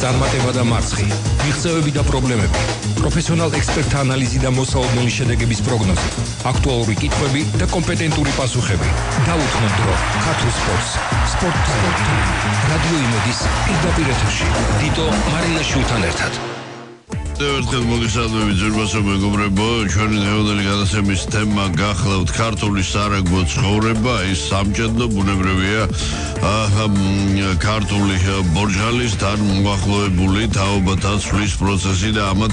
წარმატება და მარცხი, მიღწევები და პრობლემები, პროფესიონალ ექსპერტთა ანალიზი და მოსაოდნელი შედეგების პროგნოზი, აქტუალური კითხვები და კომპეტენტური პასუხები. დაუთმო დრო ქართულ სპორტს. სპორტ რადიო იმედის პირდაპირ ეთერში. დიტო მარინაშვილთან ერთად. ერთხელ მოგესალმებით ძვირფასო მეგობრებო. ჩვენი დღევანდელი გადაცემის თემა გახლავთ ქართული სარაგბო ცხოვრება. ის სამჭედლო ბუნებრივია. ქართული ბორჯალის თან მოახლოებული თაობათა ცვლის პროცესი და ამათ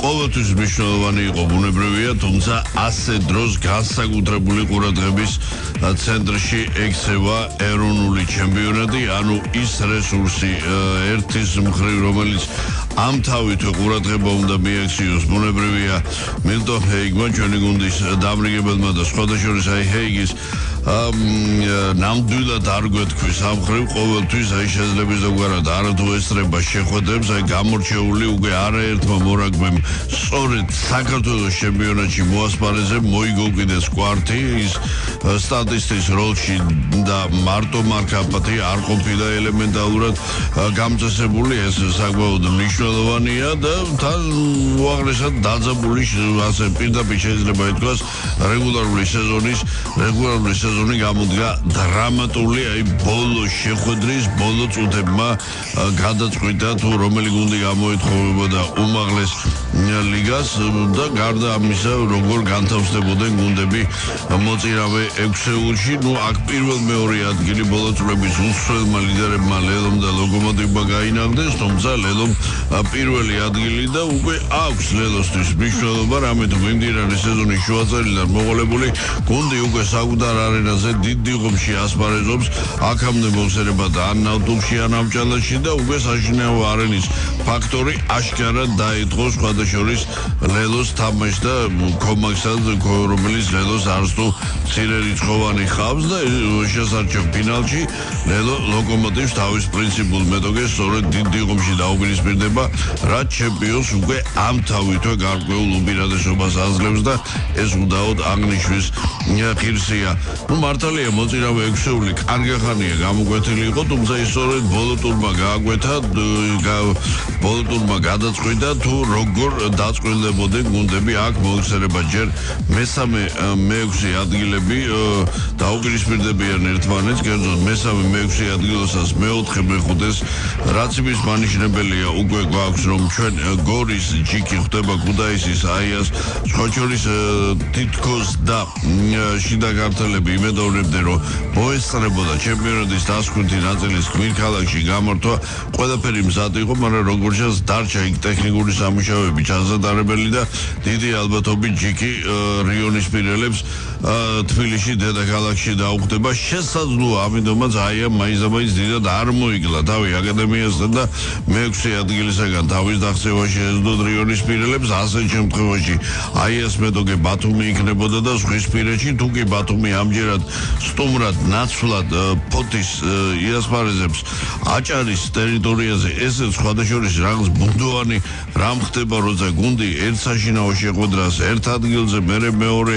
ყოველთვის მნიშვნელოვანი იყო ბუნებრივია თუმცა ასე დროს განსაკუთრებული ყურადღების ცენტრში ექცევა ეროვნული ჩემპიონატი. ანუ ის რესურსი ერთის მხრივ რომელიც ამ თავით ყურადღება უნდა მიექციოს ბუნებრივია მილტონ ჰეიგმა ჩვენი გუნდის დამრიგებელმა და სხვადასხვა აი ჰეიგის ნამდვილად არ გვეთქვის. ამ ხრივ ყოველთვის აი შეიძლება ზოგადად არ თუ ესწრება შეხვედრებს აი გამორჩეული უკვე არაერთმა მორაგბემ სწორედ საქართველოს ჩემპიონატში მოასპარეზე მოიგო კიდეს კვარტი ის სტატისტიკის როლში და მარტო მარკაპათი არ ყოფილა ელემენტალურად გამწესებული. ეს საკმაოდ მნიშვნელოვანია და თან უაღრესად დაძაბული ასე პირდაპირ შეიძლება ითქვას რეგულარული სეზონის რეგულარული სეზონი გამოდგა დრამატული აი ბოლო შეხვედრის ბოლო წუთებმა გადაწყვიტა თუ რომელი გუნდი გამოეთხოვებოდა უმაღლეს ლიგას და გარდა ამისა როგორ განთავსდებოდნენ გუნდები მოწირავე ექვსეულში ნუ აქ პირველ მეორე ადგილი ბოლო წლების უსწრებმა ლიდერებმა ლელომ და ლოგომოტივმა გაინაღდეს თუმცა ლელომ პირველი ადგილი და უკვე აქვს ლელოსთვის მნიშვნელობა რამე თუ მიმდინარე სეზონის შუაწელიდან მოყოლებული გუნდი უკვე საკუთარ არენაზე დიდ დიღომში ასპარეზობს. აქამდე მოხერება და ან ნავთობში ან ამჭალაში და უკვე საშინაო არენის ფაქტორი აშკარად დაიწყო სხვადასხვის ლელოს თამაშს და კომაქსად რომელიც ლელოს არც თუ ცირე რიცხოვანი ხავს და შესაძლოა ფინალში. ლელო ლოკომოტივს თავის პრინციპულ მეტოქეს სწორედ დიდ დიღომში დაუპირისპირდება რაც ჩემპიონს უკვე ამ თავითვე გარკვეულ უპირატესობას აძლევს და ეს უნდაოდ აღნიშვის ხირსია ну მართალია მოწირავე ექვსეული კარგი ხანია გამოკვეთილი იყო თუმცა ის სწორედ ბოლო ტურმა გააკვეთა ბოლო ტურმა გადაწყვიტა თუ როგორ დაწყვეტილებოდნენ გუნდები. აქ მოიხსენება ჯერ მესამე მეექვსე ადგილები დაუპირისპირდებიან ერთმანეთს. კერძოდ მესამე მეექვსე ადგილოსაც მეოთხე მეხუთეს. რაც იმის მანიშნებელია უკვე გვაქვს რომ ჩვენ გორის ჯიკი ხდება გუდაისის აიას ხოჭოლის თითქოს და შიდა გართელები იმედოვნებდნენ რომ მოესწრებოდა ჩემპიონატის დასკვნითი ნაწილის გმირქალაქში გამორთვა. ყველაფერი მზად იყო მაგრამ როგორც ჩანს დარჩა იქ ტექნიკური სამუშაოები ჩასატარებელი და დიდი ალბათობით ჯიკი რიონის პირელებს თბილისში დედაქალაქში დაუხდება. შესაძლოა ამიტომაც აია მაიზაბაის დიდად არ მოიგლა. თავი აკადემიასთან და მეექვსე ადგილისაგან თავის დახსევაში ეძდო რიონის პირელებს ასე შემთხვევაში აიას მეტოქე ბათუმი იქნებოდა და ზღვის პირეთში თუ კი ბათუმი ამჯერად სტუმრად ნაცვლად ფოთის იასპარეზებს აჭარის ტერიტორიაზე. ესე სხვადასხვა რაღაც ბუნდოვანი რამ ხდება როცა გუნდი ერთ საშინაო შეხვედრას ერთ ადგილზე მერე მეორე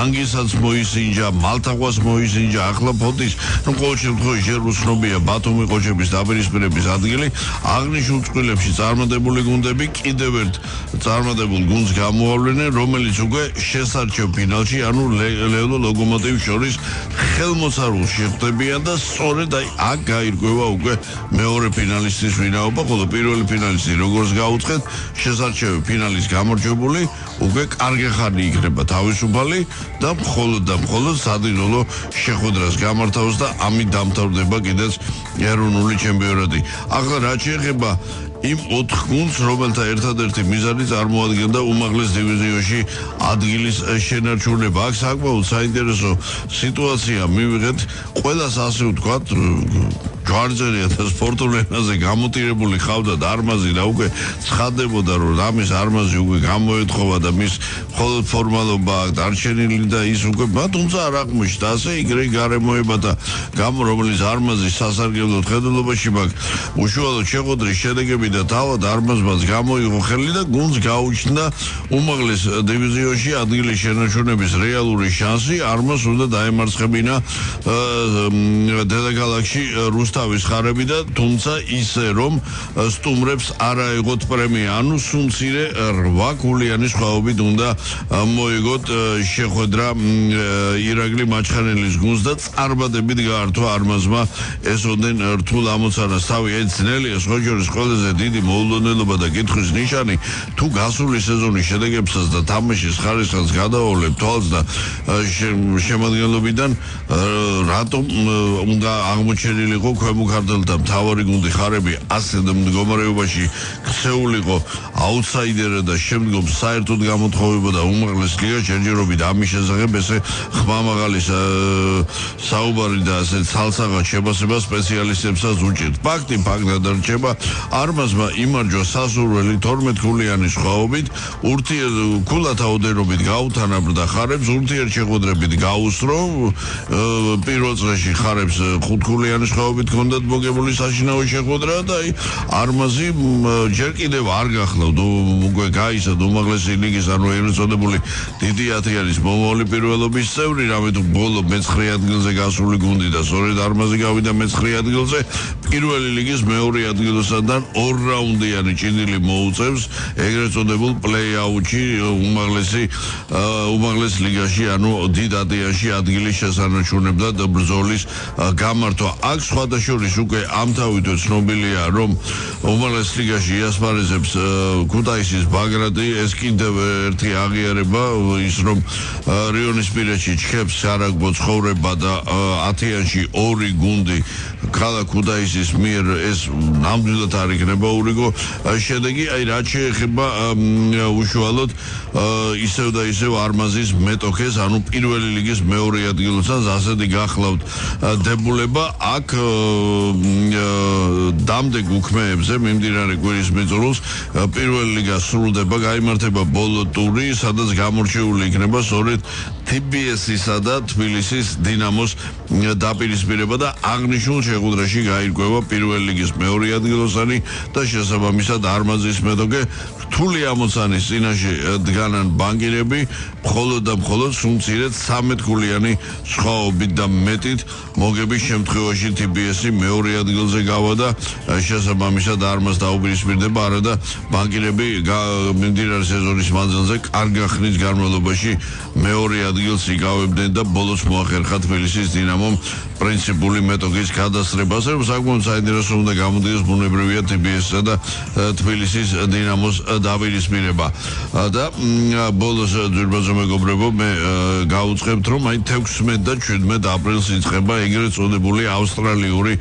ანგისაც მოისინჯა მალთაყვას მოისინჯა ახლა ფოთის ნუ ყოველ შემთხვევაში ჯერ უცნობია ბათუმი ყოჩების დაპირისპირების ადგილი. აღნიშნულ წყვილებში წარმატებული გუნდები კიდევ ერთ წარმატებულ გუნდს გამოავლენენ რომელიც უკვე შესარჩევ ფინალში ანუ ლეონო ლოგომოტივ შორის ხელმოწარულ შეხვდებიან და სწორედ აი აქ გაირკვევა უკვე მეორე ფინალისტის ვინაობა, ხოლო პირველი ფინალისტი როგორც გაუწეთ, შესაძლოა ფინალის გამარჯვებული უკვე კარგი ხანი იქნება თავისუფალი და მხოლოდ და მხოლოდ სადინოლო შეხვედრას გამართავს და ამით დამთავრდება კიდეც ეროვნული ჩემპიონატი. ახლა რა შეიძლება იმ 4 გუნდს, რომელთა ერთადერთი მიზანი წარმოადგენდა უმაღლეს დივიზიონში ადგილის შენარჩუნება. აქ საკმაოდ საინტერესო სიტუაცია მივიღეთ. ყველას ასე ვთქვათ, ჯვარჯერია და სპორტულ ენაზე გამოტირებული ხავდა და არმაზი და უკვე ცხადდებოდა რომ ამის არმაზი უკვე გამოეთხოვა და მის მხოლოდ ფორმალობა დარჩენილი და ის უკვე თუმცა არ აღმოჩნდა ასე იგრე გარემოება და გამო რომელიც არმაზის სასარგებლო ხედულობაში მაგ უშუალოდ შეყოდრის შედეგები და თავად არმაზმაც გამოიღო ხელი და გუნდს გაუჩნდა უმაღლეს დივიზიონში ადგილი შენარჩუნების რეალური შანსი. არმას უნდა დაემარცხებინა დედაქალაქში რუსთავის ხარები და თუმცა ისე რომ სტუმრებს არ აიღოთ პრემია. ანუ სუმცირე 8 გულიანი სხვაობით უნდა მოიგოთ შეხვედრა ირაკლი მაჩხანელის გუნდს და წარმატებით გაართვა არმაზმა ესოდენ რთულ ამოცანას. თავი ეცნელია სხვაჯორის ყველაზე დიდი მოულოდნელობა და კითხვის ნიშანი თუ გასული სეზონის შედეგებსაც და თამაშის ხარისხს გადაოლებ თვალს და შემოადგენლობიდან რატომ უნდა აღმოჩენილიყო ქვემოქართელთა მთავარი გუნდი ხარები ასე მდგომარეობაში ქცეულიყო აუთსაიდერი და შემდგომ საერთოდ გამოთხოვებოდა უმაღლეს ლიგაში ჯერჯერობით ამის შესახებ ესე ხმამაღალის საუბარი და ასე ცალსაღად შეფასება სპეციალისტებსაც უჭირთ. ფაქტი ფაქტად რჩება, არმაზმა იმარჯვა სასურველი 12 გულიანი სხვაობით, ურთიერთ ქულათა ოდენობით გაუთანაბრდა ხარებს, ურთიერთ შეხვედრებით გაუსრო, პირველ წრეში ხარებს 5 გულიანი სხვაობით ჰქონდათ მოგებული საშინაო შეხვედრა და აი არმაზი ჯერ კიდევ არ გახლავთ უკვე გაისა უმაღლესი ლიგის ანუ ეროვნული დიდი ათეანის მომავალი პირველობის წევრი, რამე თუ ბოლო მეცხრე ადგილზე გასული გუნდი და სწორედ არმაზი გავიდა მეცხრე ადგილზე პირველი ლიგის მეორე ადგილოსადან ორ რაუნდიანი ჭიდილი მოუწევს. ეგრეთ წოდებულ პლეიაუთში უმაღლესი უმაღლეს ლიგაში ანუ დიდ ატიაში ადგილის შესანარჩუნებლად ბრძოლის გამართვა. აქ სხვადასხვა უკვე ამთავითო ცნობილია რომ უმაღლეს ლიგაში იასპარეზებს ქუთაისის ბაგრატი. ეს კიდევ ერთი აღიარება ის რომ რიონის პირეთში ჩხებს არაგბო ცხოვრება და ათიანში ორი გუნდი. ქალაქ ქუთაისის მიერ ეს ნამდვილად არ იქნება ურიგო შედეგი აი რაც შეეხება უშუალოდ ისევ და ისევ არმაზის მეტოქეს ანუ პირველი ლიგის მეორე ადგილოსთან ასეთი გახლავთ. დებულება აქ დამდეგ უქმეებზე მიმდინარე კვირის მიწურულს პირველი ლიგა სრულდება გამართება ბოლო ტური სადაც გამორჩეული იქნება სწორედ TBS-ისა და თბილისის დინამოს დაპირისპირება და აღნიშნულ შეხვედრაში გაირკვევა პირველი ლიგის მეორე ადგილოსანი და შესაბამისად არმაზის მეტოქე რთული ამოცანის წინაშე დგანან ბანკირები მხოლოდ და მხოლოდ სუმცირეთ 13 გულიანი სხვაობით და მეტით მოგების შემთხვევაში TBS-ი მეორე ადგილზე გავა და შესაბამისად არმას დაუპირისპირდება არადა ბანკირები მიმდინარე სეზონის მანძილზე კარგი ხნის განმავლობაში მეორე ადგილს იკავებდნენ და ბოლოს მოახერხა თბილისის დინამომ პრინციპული მეტოქის გადასწრებას, რომ საკმაოდ საინტერესო უნდა გამოდგეს ბუნებრივია TBS-სა და თბილისის დინამოს დაპირისპირება. და ბოლოს ძირბაზო მეგობრებო, მე გაუცხებთ, რომ აი 16 და 17 აპრილს იწყება ეგრეთ წოდებული ავსტრალიური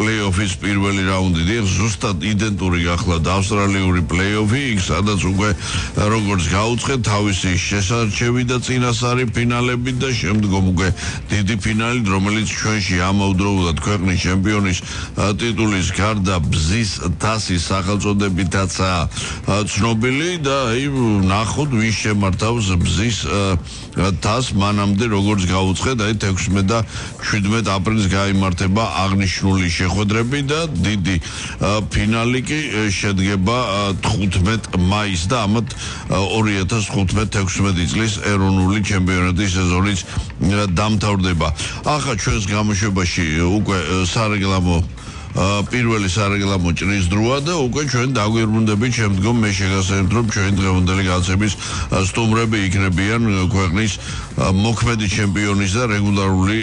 პლეიოფის პირველი რაუნდი. დიახ, ზუსტად იდენტური გახლავთ ავსტრალიური პლეიოფი, იქ სადაც უკვე როგორც გაუცხეთ, თავისი შესარჩევი და წინასარი ფინალები და შემდგომ უკვე დიდი ფინალი, რომელიც ჩვენში ამავდროულად ქვეყნის ჩემპიონის ტიტულის გარდა ბზის თასის სახელწოდებითაცაა ცნობილი და აი ნახოთ ვის შემართავს ბზის თას მანამდე როგორც გაუცხეთ, აი 16 და 17 აპრილს გამართება აღნიშნული შე შეხვედრები და დიდი ფინალი კი შედგება 15 მაისს და ამათ 2015-16 წლის ეროვნული ჩემპიონატის სეზონის დამთავრდება. ახლა ჩვენს გამოშვებაში უკვე სარეკლამო პირველი სარეკლამო ჭრის დროა და უკვე ჩვენ დაგვირუნდებით შემდგომ მე შეგასწრებთ რომ ჩვენ დღევანდელი გაცემის სტუმრები იქნებიან ქვეყნის მოქმედი ჩემპიონის და რეგულარული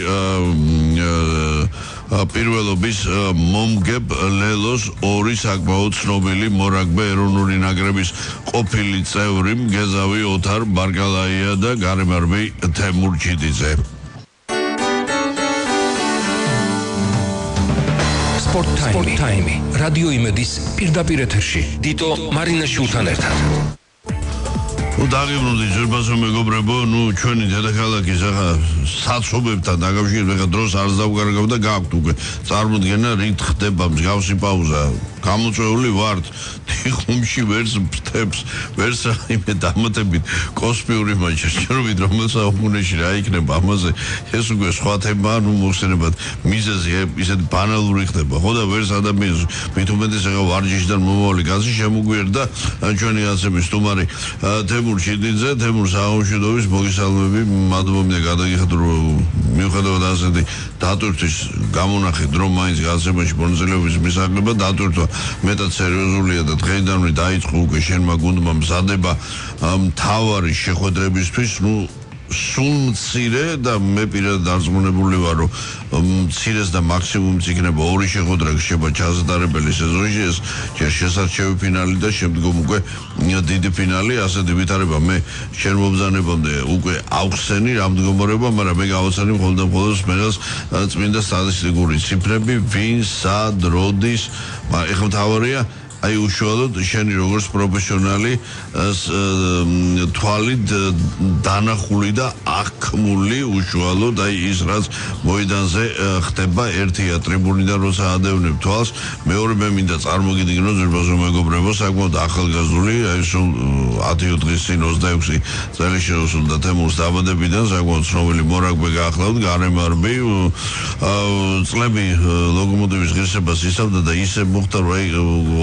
პირველობის მომგებ ლელოს ორი საკმაოდ ცნობილი მორაგბე ეროვნული ნაკრების ყოფილი წევრი გეზავი ოთარ ბარგალაია და გარემარბი თემურ ჩიდიძე სპორტ ტაიმი რადიო იმედის პირდაპირ ეთერში. დიტო მარინაშვილთან ერთად ну დაგიბრუნდი ჯერბასო მეგობრებო ну ჩვენი დედაქალაქის ახლა საცობებთან დაკავშირებით ახლა დროს არ დავგარგავ და გაქვთ უკვე წარმოდგენა რით ხდება მსგავსი პაუზა გამოწვეული ვართ ხუმში ვერს ფრთებს ვერს რაიმე დამატებით კოსმიური მაჩერჩერობით რომელსაც აღუნეში რა იქნება ამაზე ეს უკვე სხვა თემაა ნუ მოხსენებად მიზეზი ისეთ ბანალური ხდება ხო და ვერს ადამიანს მით უმეტეს ახლა ვარჯიშიდან მომავალი გაზი შემოგვიერდა ჩვენი ასები სტუმარი თემურ ჩიდინძე თემურ საუნშუდოვის მოგესალმები მადლობია გადაგიხადო მიუხედავად ასეთი დატვირთვის გამონახეთ რომ მაინც გაზებაში მონაწილეობის მისაღება დატვირთვა. მეტად სერიოზულია და დღეიდანვე დაიწყო უკვე შენმა გუნდმა მზადება მთავარი შეხვედრებისთვის. ნუ სულ მცირე და მე პირადად დარწმუნებული ვარ რომ მცირეს და მაქსიმუმს იქნება ორი შეხვედრა შეება ჩაზდარებელი სეზონში ეს ჯერ შესაძლებელი ფინალი და შემდგომ უკვე დიდი ფინალი ასეთი ვითარება მე შენ მომზანებამდე უკვე აუხსენი რა მდგომარეობა მაგრამ მე გავაცანი მხოლოდ მხოლოდ მეგას წმინდა სტატისტიკური ციფრები ვინ სად როდის ეხლა თავარია აი უშუალოდ შენი როგორც პროფესიონალი თვალით დანახული და აქმული უშუალოდ აი ის რაც მოედანზე ხდება ერთია ტრიბუნიდან როცა ადევნებ თვალს მეორე მე მინდა წარმოგიდგინო ზრბაზო მეგობრებო საკმაოდ ახალგაზრდული აი სულ 10 დღის წინ 26 წელი შეუსულდა თემურს დაბადებიდან საკმაოდ ცნობილი მორაგბე გაახლავთ გარემარბი წლები ლოგომოტივის ღირსებას ისავდა და ისე მოხდა რომ აი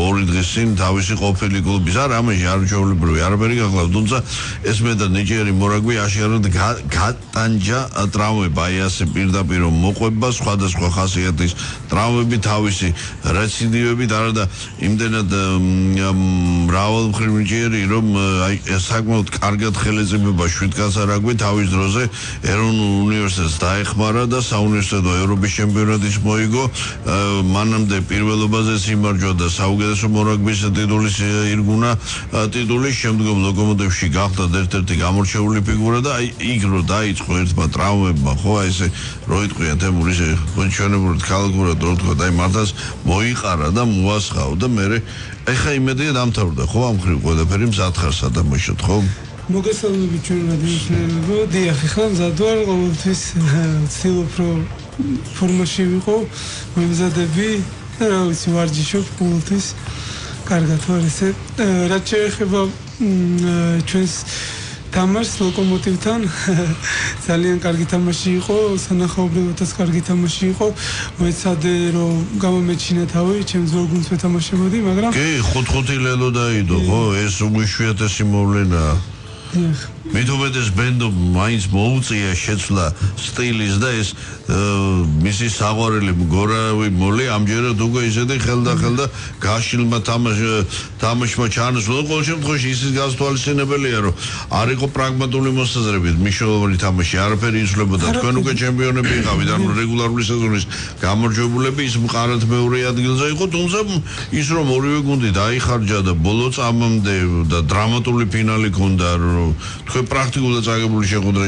ორი დღის წინ თავისი ყოფილი კლუბის არ ამაში არ ჩაოლებრივი არაფერი გახლავ თუმცა ეს მე და ნიჭიერი მორაგვი აშიერად გატანჯა ტრავმები. აი ასე პირდაპირ მოყვება სხვადასხვა ხასიათის ტრავმები თავისი რეციდივები და და იმდენად მრავალ მხრივ ნიჭიერი რომ აი საკმაოდ კარგად ხელეწებება შვიდკაცარაგვი თავის დროზე ეროვნულ უნივერსიტეტს დაეხმარა და საუნივერსიტეტო ევროპის ჩემპიონატის მოიგო. მანამდე პირველობაზე სიმარჯვა და საუკეთესო მორაგბისა ტიტულის ირგუნა ტიტულის შემდგომ ლოკომოტივში გახდა ერთ-ერთი გამორჩეული ფიგურა და აი იქ რო დაიწყო ერთმა ტრავმებმა ხო აი ესე რო იტყვია თემურის ფუნქციონალურად ქალგურად რო თქვა აი მართლაც მოიყარა და მოასხავ და მე ეხა იმედია დამთავრდა ხო ამ ხრივ ყველაფერი მზათხარს ადამიანშოთ ხო? მოგესალმებით ჩვენ რადიო დიახ ხა მზად ვარ ყოველთვის ვცდილობ რომ ფორმაში ვიყო მემზადები. რა ვიცი ვარჯიშობ ყოველთვის კარგად ვარ ესე რაც შეეხება ჩვენს თამაშს ლოკომოტივთან ძალიან კარგი თამაში იყო სანახაობრივადაც კარგი თამაში იყო. მეცადე რომ გამომეჩინა თავი ჩემს ზოგუნს ვეთამაშებოდი მაგრამ კი ხუთხუთი ლელო დაიდო ხო ეს უშვიათესი მოვლენაა მითუმეტეს ბენდო მაინც მოუწია შეცვლა სტილის და ეს მისი საყვარელი მგორავი მოლი ამჯერად უკვე ისეთი ხელდა-ხელდა გაშილმა თამაშ თამაშმა ჩანსვლა ყოველ შემთხვევაში ისის გასთვალისწინებელია რომ არ იყო პრაგმატული მოსაზრებით მიშოვანი თამაში არაფერი იცვლებოდა. თქვენ უკვე ჩემპიონები იყავით ანუ რეგულარული სეზონის გამარჯვებულები ის მყარად მეორე ადგილზე იყო თუმცა ის რომ ორივე გუნდი დაიხარჯა და ბოლო წამამდე და დრამატული ფინალი ქონდა რომ თქვენ პრაქტიკულად წაგებული შეხვედრა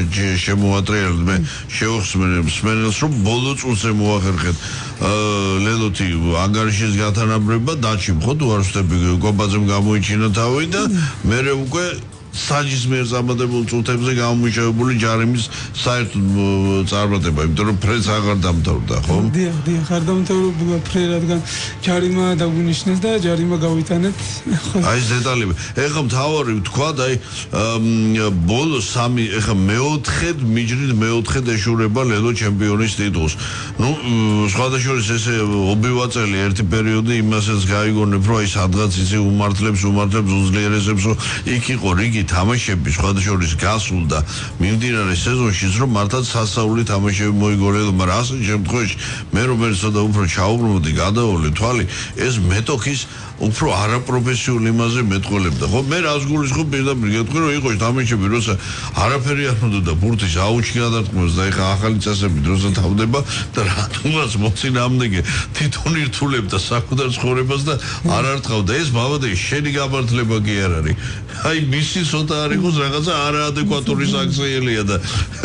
შემოატრიალეთ მე შევხსმენ სმენელს რომ ბოლო წუთზე მოახერხეთ ლელოთი ანგარიშის გათანაბრება დაჩი ხო თუ არ ვსწრები კობაძემ გამოიჩინა თავი და მე უკვე საჯის მიერ ზამადებულ წუთებზე გამომიშავებული ჯარიმის საერთოდ წარმატება, იმიტომ რომ ფრენს აღარ დამთავრდა, ხო? დიახ, დიახ, არ დამთავრდა ფრენ, რადგან ჯარიმა დაგვინიშნეს და ჯარიმა გავიტანეთ. აი ეს დეტალები. ეხლა მთავარი ვთქვა და აი ბოლო სამი ეხლა მეოთხედ მიჯრით მეოთხედ ეშურება ლელო ჩემპიონის ტიტულს. ნუ სხვადასხვა ესე ობივაწელი ერთი პერიოდი იმასაც გაიგონებ, რომ აი სადღაც ისე უმართლებს, უმართლებს უძლიერესებს, იქ იყო რიგი თამაშები სხვადასხვა გასულდა მიმდინარე სეზონში რომ მართლაც სასაული თამაშები მოიგონებოდა მაგრამ ასეთ შემთხვევაში მე რომელიც და უფრო ჩაუბრუნდი გადაოლე თვალი ეს მეტოქის უფრო არაპროფესიული იმაზე მეტყოლებდა ხო მე რას გულისხმობ პირდაპირ გეტყვი რომ იყო თამაშები როცა არაფერი არ უნდა და ბურთის აუჩი გადარტყმოს და ეხა ახალი წესები დროზე თავდება და რატომაც მოწინააღმდეგე თვითონ ირთულებდა საკუთარ ცხოვრებას და არ არტყავდა. ეს ბავადე შენი გამართლება კი არ არის. აი მისი ცოტა არ იყოს რაღაცა არაადეკვატური საქციელია და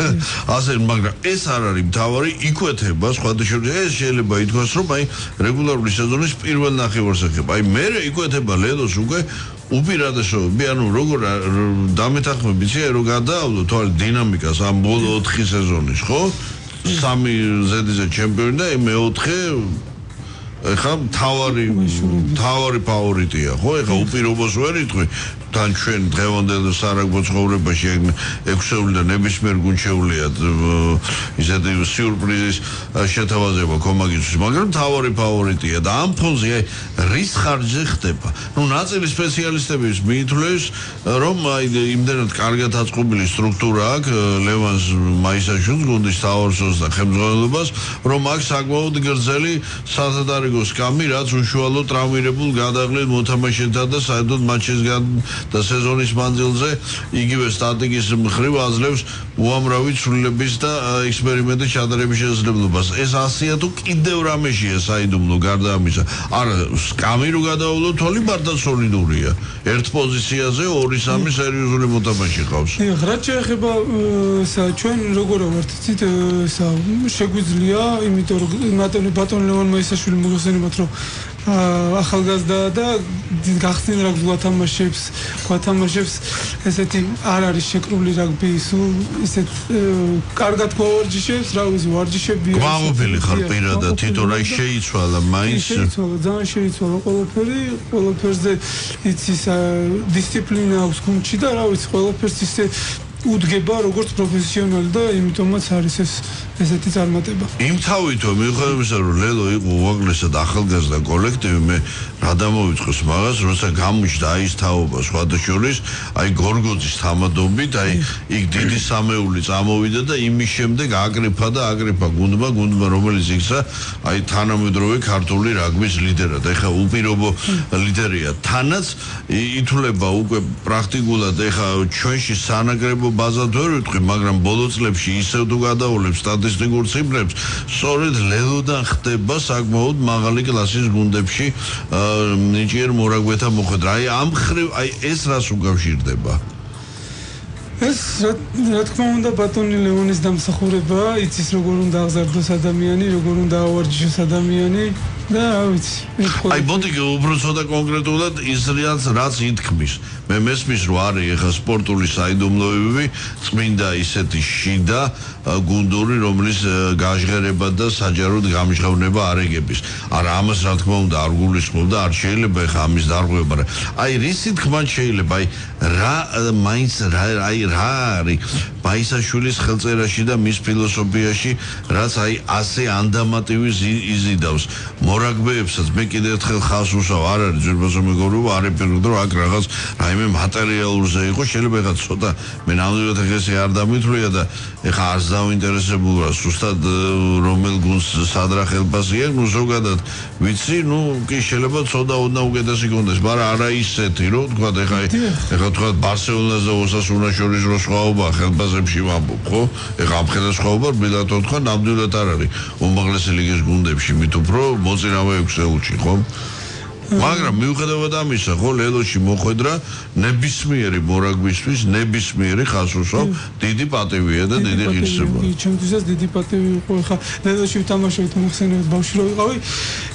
ასე მაგრამ ეს არ არის მთავარი იკვეთება სხვადასხვა ეს შეიძლება ითქვას რომ აი რეგულარული სეზონის პირველ ნახევარს ეხება აი მე იკვეთება ლელოს უკვე უპირატესობები ანუ როგორ დამეთანხმები ცია რომ გადაავლო თვალ დინამიკას ამ ბოლო 4 სეზონის ხო? სამი ზედიზე ჩემპიონი და მე 4 ეხა თავარი თავარი ფავორიტია ხო? ეხა უპირობოს ვერ იტყვი თან ჩვენ დღევანდელ სარაგბო ცხოვრებაში ექვსეული და ნებისმიერ გუნჩეულია ისეთი სიურპრიზის შეთავაზება კომაგისთვის მაგრამ თავარი ფავორიტია და ამ ფონზე რის ხარჯზე ხდება. ну ნაწილი სპეციალისტების მიითვლეს რომ აი იმდენად კარგად აწყობილი სტრუქტურა აქვს ლევანს მაისაშვილს გუნდის თავარსოს და ხელმძღვანელობას რომ აქ საკმაოდ გრძელი საზადარიგო სკამი რაც უშუალო ტრავმირებულ გადაღლილ მოთამაშეთა და საერთოდ მატჩისგან და სეზონის მანძილზე იგივე სტატიკის მხრივ აძლევს უამრავი ცვლილების და ექსპერიმენტის ჩატარების შესაძლებლობას. ეს ასია თუ კიდევ რამეშია საიდუმლო გარდა ამისა. არა, სკამი რო გადაულო თოლი მარტო სოლიდურია. ერთ პოზიციაზე 2-3 სერიოზული მოთამაშე ყავს. ეხ, რა შეიძლება სა ჩვენ როგორ ვართ შეგვიძლია იმიტომ რომ მატონი ბატონ ლევან მაისაშვილი მოგხსენებათ რომ ახალგაზრდა და გახსნილ რაგბი ვათამაშებს, ვათამაშებს ესეთი არ არის შეკრული რაგბი, სულ ისეთ კარგად გვავარჯიშებს, რა ვიცი, ვარჯიშებია. გვამოფილი ხარ პირადად თვითონ აი შეიცვალა მაინც. შეიცვალა, ძალიან შეიცვალა ყველაფერი, ყველაფერზე იცი დისციპლინა აქვს გუნდში და რა ვიცი, ყველაფერს ისე უდგება როგორც პროფესიონალი და იმიტომაც არის ეს ესეთი წარმატება. იმთავითო მიუხედავად იმისა, რომ ლელო იყო უაღრესად ახალგაზრდა კოლექტივი, მე რა დამოვიწყოს მაგას, როცა გამოჩნდა აი ეს თაობა სხვადასხვის, აი გორგოძის თამადობით, აი იქ დიდი სამეული წამოვიდა და იმის შემდეგ აგრიფა და აგრიფა გუნდმა, გუნდმა რომელიც იქცა აი თანამედროვე ქართული რაგბის ლიდერად. ეხა უპირობო ლიდერია. თანაც ითვლება უკვე პრაქტიკულად ეხა ჩვენში სანაკრებო ბაზად ვერ ვიტყვი, მაგრამ ბოლო წლებში ისევ თუ გადაავლებს სტატის სტატისტიკურ ციფრებს, სწორედ ლელოდან ხდება საკმაოდ მაღალი კლასის გუნდებში ნიჭიერ მორაგვეთა მოხვედრა. აი ამ ხრივ აი ეს რას უკავშირდება? ეს რა თქმა უნდა ბატონი ლეონის დამსახურება, იცის როგორ უნდა აღზარდოს ადამიანი, როგორ უნდა ავარჯიშოს ადამიანი და რა ვიცი. აი ბონდი უბრალოდ და კონკრეტულად ის რაც რაც ითქმის. მე მესმის რომ არის ეხა სპორტული საიდუმლოებები, წმინდა ისეთი შიდა გუნდური, რომლის გაჟღერება და საჯაროდ გამჟღავნება არეგების. არა ამას რა თქმა უნდა არ გულისხმობ და არ შეიძლება ეხა ამის დარღვევა, აი რისი თქმა შეიძლება, აი რა მაინც რა აი რა არის ბაისაშვილის ხელწერაში და მის ფილოსოფიაში, რაც აი ასე ანდამატივი იზიდავს. მორაგბეებსაც მე კიდე ერთხელ ხალხს უსავ არ არის ძვირფასო მეგობრობა, არ ეპირდო რა რაღაც რაიმე მატერიალურზე იყო, შეიძლება ეხა ცოტა მე ნამდვილად ეგრესე არ დამითვლია და ეხა არც დაინტერესებულა სუსტად რომელ გუნს სადრა ხელფასია, ნუ ზოგადად ვიცი, ნუ კი შეიძლება ცოტა უნდა უკეთესი კონდეს, მაგრამ არა ისეთი, რომ თქვა ეხა ეხა თქვა ბარსელონას და ოსასუნას შორის რო სხვაობა ხელფასებში ვამბობ, ხო? ეხა ამ ხელფასობა ბილათო თქვა ნამდვილად არ არის. უმაღლესი ლიგის გუნდებში მით უფრო მოწინავე ექსელში, ხო? მაგრამ მიუხედავად ამისა, ხო, ლელოში მოხვედრა ნებისმიერი მორაგვისთვის ნებისმიერი ხასუსო დიდი პატივია და დიდი ღირსება. ჩემთვისაც დიდი პატივი იყო, ხა ლელოში ვთამაშობთ მოხსენებთ ბავშვი რო ვიყავი,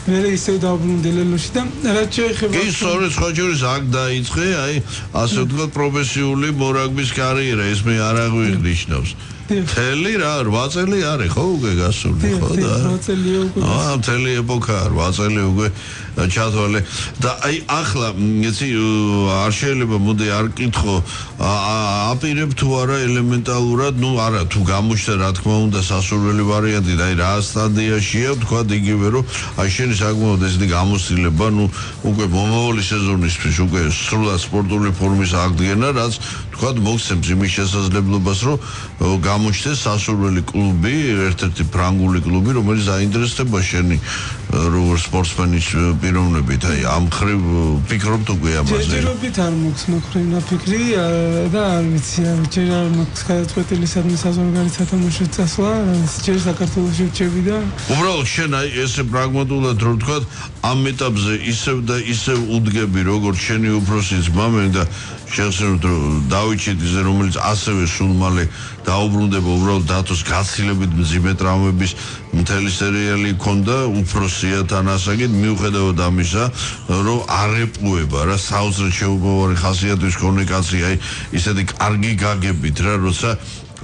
მე ისე დავბრუნდი ლელოში და რაც შეეხება კი, სწორედ ხოჭურის აქ დაიწყე, აი, ასე ვთქვათ, პროფესიული მორაგვის კარიერა, ეს მე არ აღვინიშნავს. თელი რა 8 წელი არის ხო უკვე გასული ხო და 8 წელი უკვე აა თელი ეპოქა 8 წელი უკვე ჩათვალე. და აი ახლა იცი არ შეიძლება მოდი არ კითხო აპირებ თუ არა ელემენტალურად ნუ არა თუ გამოჩნდა რა თქმა უნდა სასურველი ვარიანტი და აი რა სტადიაშია თქვა იგივე რომ აი შენი საკმაოდ ესეთი გამოსილება ნუ უკვე მომავალი სეზონისთვის უკვე სრულად სპორტული ფორმის აღდგენა რაც თქვა მოგცემს იმის შესაძლებლობას რომ გამოჩნდეს სასურველი კლუბი ერთ-ერთი ფრანგული კლუბი რომელიც აინტერესდება შენი როგორ სპორტსმენის პიროვნებით აი ამ ხრივ ფიქრობთ უკვე ამაზე ჯერჯერობით არ მოხს მოხრენა ფიქრი და არ ვიცი ჯერ არ მოხს გადაწყვეტილი სადმე საზღვარგარეთ სათამაშო წასვლა ჯერ საქართველოს რჩები და უბრალოდ შენ აი ესე პრაგმატულად რო ვთქვა ამ ეტაპზე ისევ და ისევ უდგები როგორც შენი უფროსი ძმა მე და შეხსენოთ რომ დავიჩიტიზე რომელიც ასევე სულ მალე დაუბრუნდება უბრალოდ დათოს გაცილებით მძიმე ტრავმების მთელი სერიალი ქონდა უფროსია თან ასაგით მიუხედავად ამისა რომ არეპუება რა საოცრად შეუპოვარი ხასიათის კომუნიკაცია აი ისეთი კარგი გაგებით რა როცა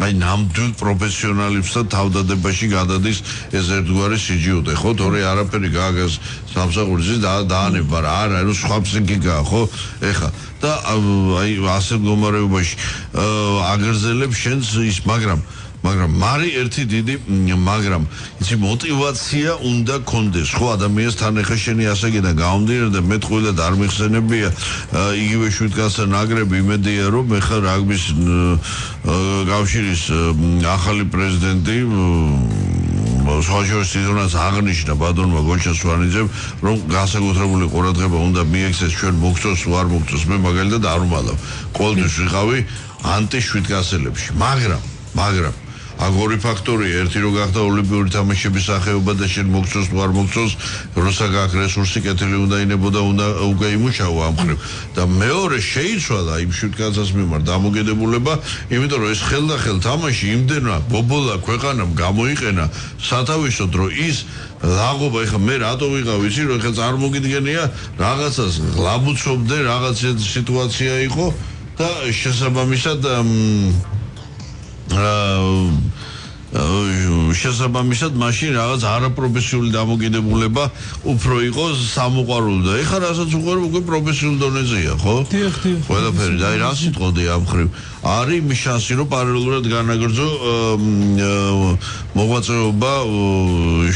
აი ნამდვილ პროფესიონალებსთან თავდადებაში გადადის ეს ერთგვარი სიჯიუტე ხო? თორე არაფერი გააგას სამსახურში და დაანება რა არა რომ სხვა ფსიქიკა ხო? ეხა და აი ასე მდგომარეობაში აგრძელებ შენს ის მაგრამ მაგრამ მარი ერთი დიდი მაგრამ იცი мотивация უნდა კონდეს. ხო ადამიანს თან ეხა შენი ასაკი და გამომდინარე და მე თყვილად არ მიხსენებია იგივე შვიდკანსა ნაგრები იმედია რომ ეხა რაგბის კავშირის ახალი პრეზიდენტი სოჯოს სიზონას აღნიშნა ბატონმა გოჩა სვანიძემ რომ განსაკუთრებული ყურადღება უნდა მიექცეს ჩვენ მოგწოს თუ არ მოგწოს მე მაგალითად არ უმალავ. ყოველთვის ვიყავი ანტიშვიდკასელებში მაგრამ მაგრამ მაგრამ აგორი ფაქტორია ერთი რო გახდა ოლიმპიური თამაშების სახეობა და შენ მოგწოს თუ არ მოგწოს როცა გაქვს რესურსი კეთილი უნდა ინებო და უნდა უკვე იმუშაო ამ ხრივ. და მეორე შეიცვალა იმ შუტკაცას მიმართ დამოგედებულება იმიტომ რომ ეს ხელდახელ თამაში იმდენა ბობოლა ქვეყანამ გამოიყენა სათავისოდ რომ ის ლაღობა ეხა მე რატო ვიღავ ისი რომ ეხა წარმოგიდგენია რაღაცას ლაბუცობდე რაღაც სიტუაცია იყო და შესაბამისად შესაბამისად მაშინ რაღაც არაპროფესიული დამოკიდებულება უფრო იყო სამოყვარულო და ეხლა რასაც უყურებ უკვე პროფესიულ დონეზეა ხო? დიახ, დიახ. ყველაფერი აი რა სიტყოდი ამ ხრივ არის შანსი რომ პარალელურად განაგრძო მოღვაწეობა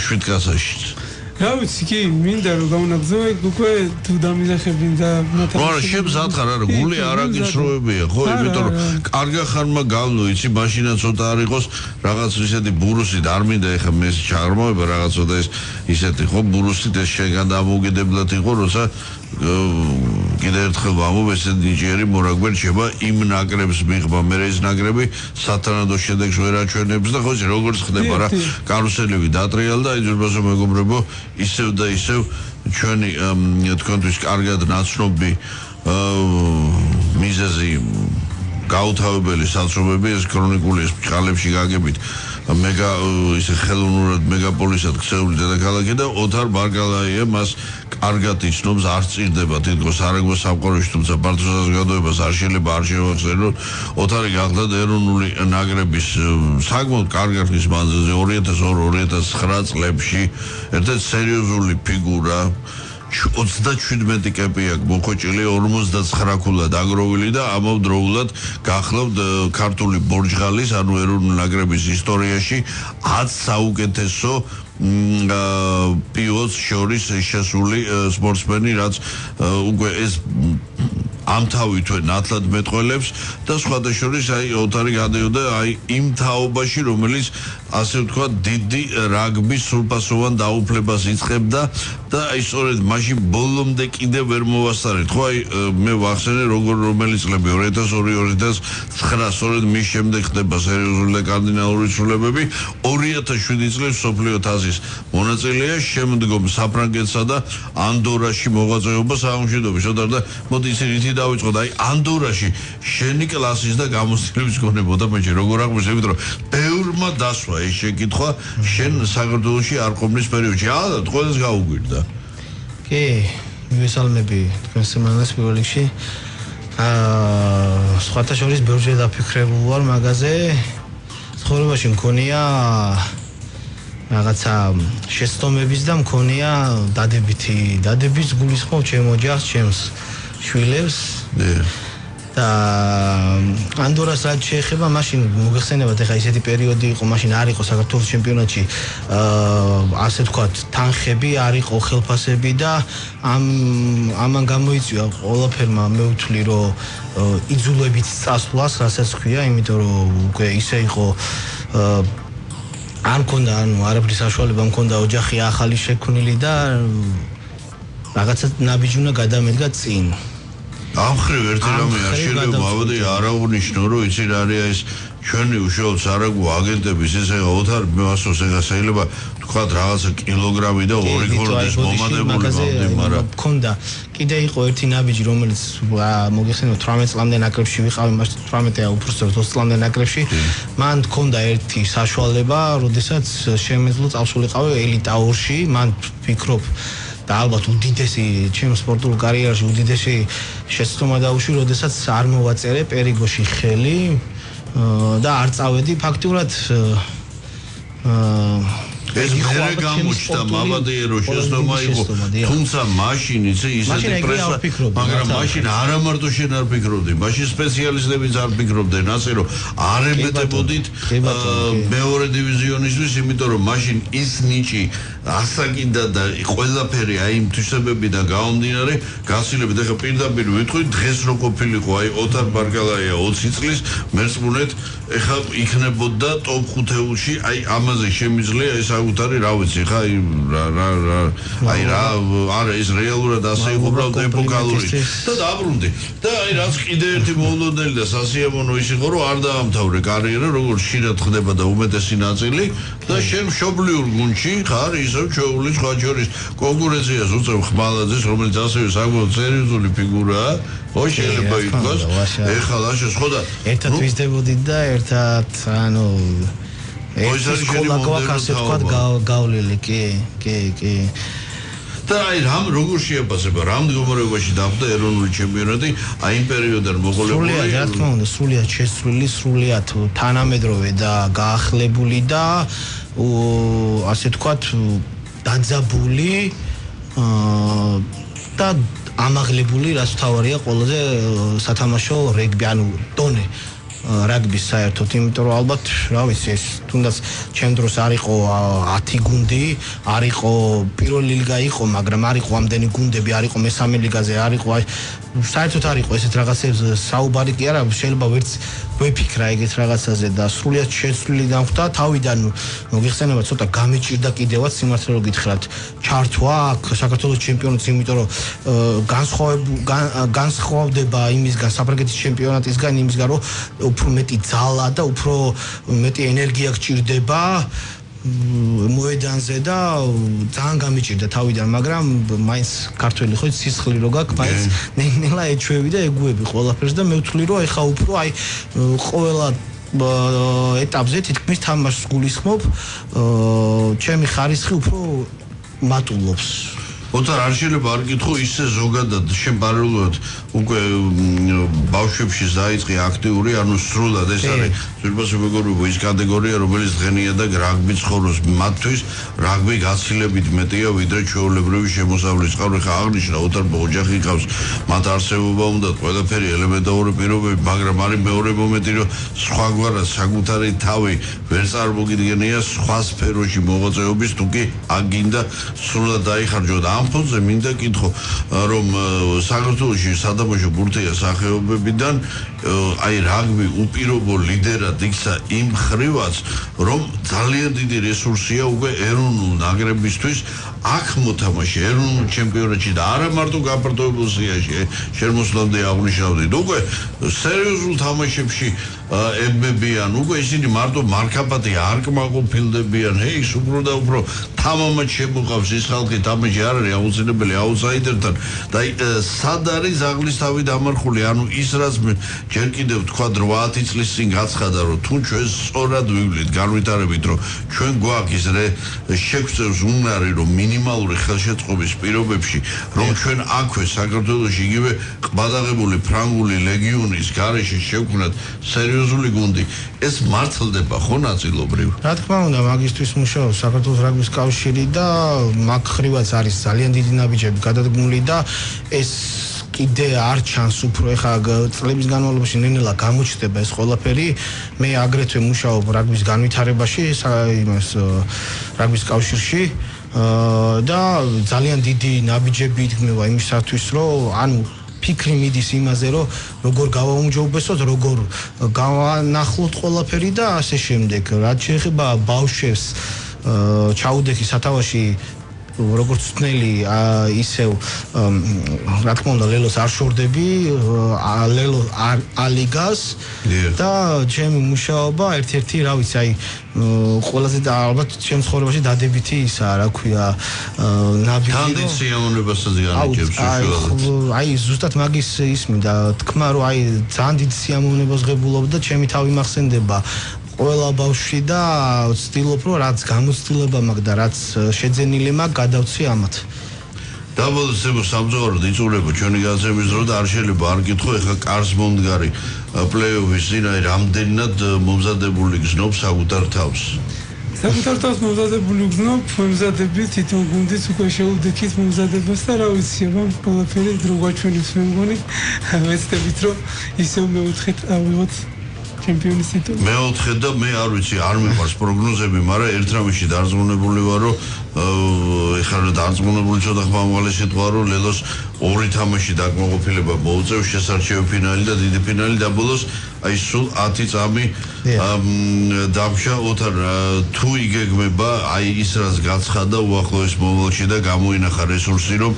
შვიდკასაშიც. რა ვიცი კი მინდა რომ გამონაგზო უკვე თუ დამიზახებინ და მათაც რა შემზად ხარ არა გული არაგისროებია ხო იმიტომ რომ კარგა ხარმა გავლო იცი მაშინა ცოტა არ იყოს რაღაც ისეთი ბურუსი და არ მინდა ეხა მე ჩაღრმავება რაღაც ცოტა ეს ისეთი ხო ბურუსი და შეგან დამოუკიდებლად იყო როცა კიდე ერთხელ ვამობ ესე ნიჭიერი მორაგვენ შეება იმ ნაკრებს მიღება. მე ეს ნაკრები სათანადო შედეგს ვერ აჩვენებს და ხო ის როგორც ხდება რა. კარუსელები დატრიალდა აი ძურბაზო მეგობრებო ისევ და ისევ ჩვენი თქვენთვის კარგად ნაცნობი მიზეზი გაუთავებელი საცობები ეს ქრონიკული ეს ფხალებში გაგებით მეგა ისე ხელოვნურად მეგაპოლისად ქცეული დედაქალაქი და ოთარ ბარგალაია მას კარგად იცნობს არ წირდება თითქოს არაგო სამყაროში თუმცა პარტიზანს გადაებას არ შეიძლება არ შევახსენო ოთარი გახდა ეროვნული ნაკრების საკმაოდ კარგად ის მანძილზე 2002-2009 წლებში. ერთ-ერთი სერიოზული ფიგურა 37 კეპი აქვს მოხოჭილი 59 ქულად აგროვილი და ამავდროულად გახლავთ ქართული ბორჯღალის ანუ ეროვნული ნაკრების ისტორიაში 10 საუკეთესო პიოს შორის შესული სპორტსმენი რაც უკვე ეს ამთავითვე ნათლად მეტყველებს და სხვადასხვა აი ოთარი გადაიოდა აი იმ თაობაში რომელიც ასე ვთქვა დიდი რაგბის სრულფასოვან დაუფლებას იწყებდა და აი სწორედ მაშინ ბოლომდე კიდე ვერ მოვასწარეთ. ხო აი მე ვახსენე როგორ რომელი წლები 2002-2009 სწორედ მის შემდეგ ხდება სერიოზული და კარდინალური ცვლილებები. 2007 წლის სოფლიო თაზის მონაწილეა შემდგომ საფრანგეთსა და ანდორაში მოღვაწეობა საუნჯიდობის შედარ და მოდი ისე რითი დავიწყო და აი ანდორაში შენი კლასის და გამოცდილების გონებოდა მე როგორ აღმოჩნდა რომ ბევრმა დასვა ეს შეკითხვა შენ საქართველოსი არ ყოფნის პერიოდში. აა თქვენს გაუგვირდა. კი მივესალმები თქვენს სიმაღლეს პირველ რიგში აა სხვათა შორის ბევრჯერ დაფიქრებულ ვარ მაგაზე. ცხოვრებაში მქონია რაღაცა შეცდომების და მქონია დადებითი დადების გულისხმობ ჩემ ოჯახს ჩემს შვილებს და ანდორას რაც შეეხება მაშინ მოგეხსენებათ ეხა ისეთი პერიოდი იყო მაშინ არ იყო საქართველოს ჩემპიონატში აა ასე ვთქვათ თანხები არ იყო ხელფასები და ამ ამან გამოიწვია ყველაფერმა მე ვთვლი რომ იძულებით წასვლას რასაც ქვია იმიტომ რომ უკვე ისე იყო არ მქონდა ანუ არაფრის საშუალება მქონდა ოჯახი ახალი შექმნილი და რაღაცა ნაბიჯუნა გადამედგა წინ. ამხრივ ერთი რამე არ შეიძლება ავდე არა უნიშნო რომ იცი რა არის ეს ჩვენი უშუალოდ სარაგო აგენტების ესე ოთარ მეასოს ეგა შეიძლება თქვა რაღაცა კილოგრამი და 2 ქორდის მომადებული მაგრამ მქონდა კიდე იყო ერთი ნაბიჯი რომელიც მოგეხსენებათ 18 წლამდე ნაკრებში ვიყავი მას 18-ა უბრალოდ 20 წლამდე ნაკრებში. მან მქონდა ერთი საშუალება როდესაც შემეძლო წავსულიყავი ელიტაურში. მან ფიქრობ და ალბათ უდიდესი ჩემ სპორტულ კარიერაში უდიდესი შეცდომა დაუშვი, როდესაც არ მოვაწერე პერიგოში ხელი და არ წავედი ფაქტიურად აა ეს მერე გამოჩნდა მაბადიერო შეცდომა იყო თუმცა მაშინ იცი ისეთი პრესა მაგრამ მაშინ არა მარტო შენ არ ფიქრობდი მაშინ სპეციალისტებიც არ ფიქრობდნენ ასე რომ არ ემეტებოდით მეორე დივიზიონისთვის იმიტომ რომ მაშინ ის ნიჭი ასაკიდა და ყველაფერი აი იმ თვისებებიდან გამომდინარე გასილებით ეხა პირდაპირ ვიტყვი დღეს რო ყოფილიყო აი ოტარ ბარგალაია 20 წლის მერწმუნეთ ეხა იქნებოდა ტოპ 5-ში აი ამაზე შემიძლია ეს საკუთარი რა ვიცი ხა აი რა რა რა აი რა არა ის რეალურად ასე იყო უბრალოდ ეპოკალური და დაბრუნდი. და აი რაც კიდე ერთი მოლოდელი და სასიამოვნო ის იყო რომ არ დაამთავრე კარიერა როგორც შეიძლება ხდება და უმეტესი ნაწილი. და შენ მშობლიურ გუნდში ხარ ისევ ჩაული სხვა ჯორის კონკურენციას უწევ ხმალაძეს რომელიც ასევე საკმაოდ სერიოზული ფიგურაა. ხო შეიძლება ითქვას ეხლა ლაშა ხო და ერთად ვიზდებოდით და ერთად ანუ ეს სკოლა გვაქვს ასე თქვა გავლილი კი კი კი. და აი რამ როგორ შეებასება რამ მდგომარეობაში დახვდა ეროვნული ჩემპიონატი? აი იმ პერიოდიდან მოყოლებული სრულიად რა თქმა უნდა სრულიად შესრულილი სრულიად თანამედროვე და გაახლებული და ასე თქვა დაძაბული და ამაღლებული რაც თავარია ყველაზე სათამაშო რეგბი ანუ დონე რაგბის საერთოდ, იმიტომ რომ ალბათ, რა ვიცი, ეს თუნდაც ჩემ დროს არ იყო 10 გუნდი, არ იყო პირველი ლიგა იყო, მაგრამ არ იყო ამდენი გუნდები, არ იყო მესამე ლიგაზე, არ იყო საერთოდ არ იყო ესეთ რაღაცებს საუბარი კი არა, შეიძლება ვერც ვეფიქრა ეგეთ რაღაცაზე და სრულიად შეცვლილი დამხვდა თავიდან მოგიხსენება ცოტა გამეჭირდა კიდევაც სიმართლე რომ გითხრათ. ჩართვა აქ საქართველოს ჩემპიონატს იმიტომ რომ განსხვავდება იმისგან საფრანგეთის ჩემპიონატისგან იმისგან რომ უფრო მეტი ძალა და უფრო მეტი ენერგია გჭირდება მოედანზე და ძალიან გამიჭირდა თავიდან, მაგრამ მაინც ქართველი ხო სისხლი რო გაქვს, მაინც ნელა ეჩვევი და ეგუები ყველაფერს და მე ვთვლი რომ ეხა უფრო აი ყველა ეტაპზე თითქმის თამაშს გულისხმობ, ჩემი ხარისხი უფრო მატულობს. ოთარ არ შეიძლება არ გითხო ისე ზოგადად შენ პარალელურად უკვე ბავშვებში დაიწყე აქტიური ანუ სრულად ეს არის ზურბას მეგობრებო ის კატეგორია რომელიც დღენია და რაგბი ცხოვრობს მათთვის რაგბი გაცილებით მეტია ვიდრე ჩვეულებრივი შემოსავლის ყავრი ხა აღნიშნა ოთარ ოჯახი ყავს მათ არსებობა უნდა ყველაფერი ელემენტარული პირობები მაგრამ არის მეორე მომენტი რომ სხვაგვარად საკუთარი თავი ვერ წარმოგიდგენია სხვა სფეროში მოღვაწეობის თუკი აგინდა სრულად დაიხარჯო და ამ ფონზე მინდა კითხო რომ საქართველოსში სადამოშო ბურთია სახეობებიდან აი რაგბი უპირობო ლიდერად იქცა იმ ხრივაც რომ ძალიან დიდი რესურსია უკვე ეროვნულ ნაკრებისთვის აქ მოთამაშე ეროვნულ ჩემპიონატში და არა მარტო გაპარტოებულ სიაში შემოსვლამდე აღნიშნავდი უკვე სერიოზულ თამაშებში ებებიან უკვე ისინი მარტო მარკაპატი არ კმაყოფილდებიან. ჰეი უფრო და უფრო თამამად შემოყავს ის ხალხი თამაში არ არის აუცილებელი აუტსაიდერთან და სად არის ზაღლის თავი დამარხული? ანუ ის რაც ჯერ კიდევ თქვა 8 წლის წინ გაცხადა რომ თუ ჩვენ სწორად ვივლით განვითარებით რომ ჩვენ გვაქვს ის რე შეგვწევს უნარი რომ მინიმალური ხელშეწყობის პირობებში რომ ჩვენ აქვე საქართველოს იგივე ყბადაღებული ფრანგული ლეგიონის გარეშე შევქმნათ სერიოზული გუნდი. ეს მართლდება ხო ნაწილობრივ? რა თქმა უნდა მაგისტრის მუშაობს საქართველოს რაგბის კავშირი და მაგ ხრივაც არის ძალიან დიდი ნაბიჯები გადადგმული და ეს კიდე არ ჩანს უფრო. ეხა წლების განმავლობაში ნენელა გამოჩნდება ეს ყველაფერი. მე აგრეთვე მუშაობ რაგბის განვითარებაში იმას რაგბის კავშირში. და ძალიან დიდი ნაბიჯები იდგმება იმისათვის რომ ანუ ფიქრი მიდის იმაზე რომ როგორ გავაუმჯობესოთ როგორ გავანახლოთ ყველაფერი და ასე შემდეგ. რაც შეეხება ბავშვებს ჩაუდექი სათავაში როგორც თნელი ისევ რა თქმა უნდა ლელოს არ შორდები ლელო ალიგას და ჩემი მუშაობა ერთ-ერთი რა ვიცი აი ყველაზე და ალბათ ჩემ ცხოვრებაში დადებითი ისა რა ქვია ნაბიჯი თანდიციონებასაც განიჭებს უშუალოდ აი ზუსტად მაგის ისმინდა თქმა რომ აი ძალიან დიდ სიამოვნებას ღებულობ და ჩემი თავი მახსენდება ყველა ბავშვი და ვცდილობ რომ რაც გამოცდილება მაქვს და რაც შეძენილი მაქვს გადავცი ამათ. დაბოლოებო სამწუხაროდ იწურება ჩვენი განცემის დრო და არ შეიძლება არ გითხო ეხა კარს მომდგარი პლეიოფის წინაი რამდენად მომზადებული გზნობს საკუთარ თავს? საკუთარ თავს მომზადებული გზნობ მომზადები თვითონ გუნდის უკვე შეუდექით მომზადებას და რა ვიცი აბა ყველაფერი დრო გაჩვენებს მე მგონი. ვეცდებით რომ ისევ მეუთხეთ ავიღოთ ჩემპიონის ტიტული. მეოთხე და მე არ ვიცი, არ მიყვარს პროგნოზები, მაგრამ ერთ რამეში დარწმუნებული ვარ, რომ ეხლა დარწმუნებული ცოტა ხმამაღალი სიტყვა რომ ლელოს ორი თამაში დაკმაყოფილება მოუწევს შესარჩევი ფინალი და დიდი ფინალი და ბოლოს აი სულ 10 წამი დამშა ოთარ თუ იგეგმება აი ის რაც გაცხადა უახლოეს მომავალში და გამოინახა რესურსი რომ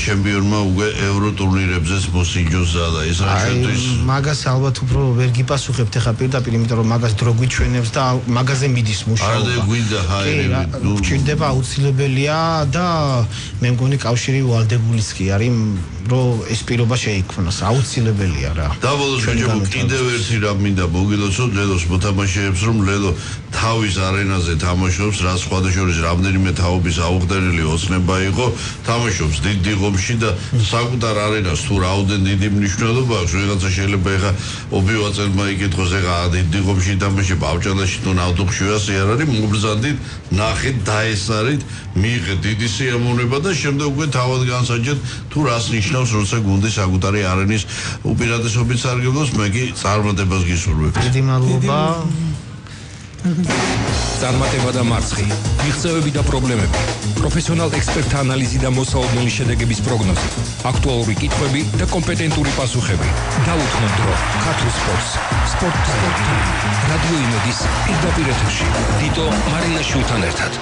ჩემპიონმა უკვე ევრო ტურნირებზეც მოსინჯოს და ეს რა შეიძლება მაგას ალბათ უფრო ვერ გიპასუხებთ ახლა პირდაპირ იმიტომ რომ მაგას დრო გვიჩვენებს და მაგაზე მიდის მუშაობა. არა და გვინდა ჰაერები ნუ. ჩინდება აუცილებელია და მე მგონი კავშირი ვალდებულიც კი არის რომ ეს პირობა შეიქმნას. აუცილებელია რა. და ბოლოს მეჯობ კიდევ ერთი რა მინდა მოგილოცო ლელოს მოთამაშეებს რომ ლელო თავის არენაზე თამაშობს რა სხვადასხვა რამდენიმე თაობის აუღდერილი ოცნება იყო თამაშობს დიდ დიღომში და საკუთარ არენას თუ რაოდენ დიდი მნიშვნელობა აქვს ვიღაცა შეიძლება ეხა ობიოაცელმა იკითხოს ეხა დიდ დიღომში თამაშება ავჭალაში თუ ნავთობში ასე არ არის მობრძანდით ნახეთ დაესარით მიიღეთ დიდი სიამოვნება და შემდეგ უკვე თავად განსაჯეთ თუ რას ნიშნავს როცა გუნდი საკუთარი არენის უპირატესობით სარგებლობს მე კი წარმატებას გისურვებ დიდი მადლობა წარმატება და მარცხი, მიღწევები და პრობლემები, პროფესიონალ ექსპერტთა ანალიზი და მოსაოდნელი შედეგების პროგნოზი, აქტუალური კითხვები და კომპეტენტური პასუხები. დაუთმო დრო, ქართულ სპორტს, სპორტ სპორტ. რადიო იმედის პირდაპირ ეთერში. დიტო მარინაშვილთან ერთად.